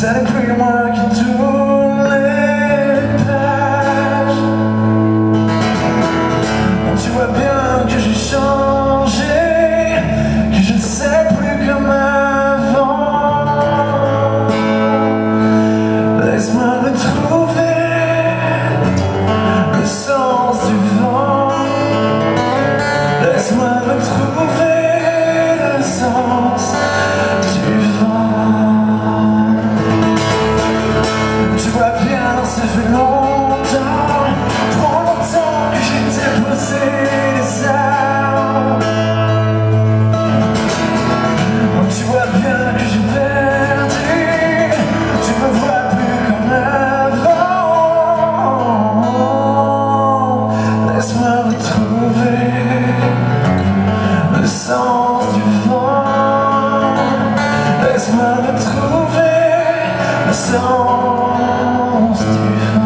C'est plus moi qui tourne les pages Tu vois bien que j'ai changé Que je ne sais plus comme avant. Laisse-moi retrouver Le sens du vent. Laisse-moi retrouver le sens. ça fait longtemps, trop longtemps que j'ai déposé les oh, tu vois bien que j'ai perdu, tu me vois plus comme avant. Laisse-moi retrouver le sens du vent. Laisse-moi retrouver le sens lost you.